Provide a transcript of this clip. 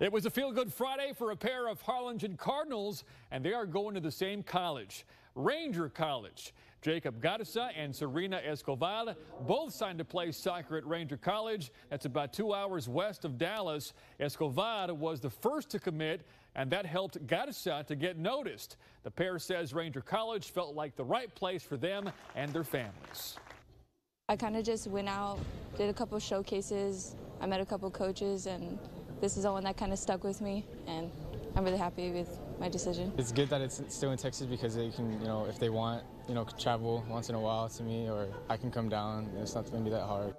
It was a feel-good Friday for a pair of Harlingen Cardinals, and they are going to the same college, Ranger College. Jacob Gadisa and Serena Escoval both signed to play soccer at Ranger College. That's about two hours west of Dallas. Escoval was the first to commit, and that helped Gadisa to get noticed. The pair says Ranger College felt like the right place for them and their families. I kind of just went out, did a couple showcases. I met a couple coaches, and this is the one that kind of stuck with me, and I'm really happy with my decision. It's good that it's still in Texas because they can, you know, if they want, you know, travel once in a while to me, or I can come down. It's not going to be that hard.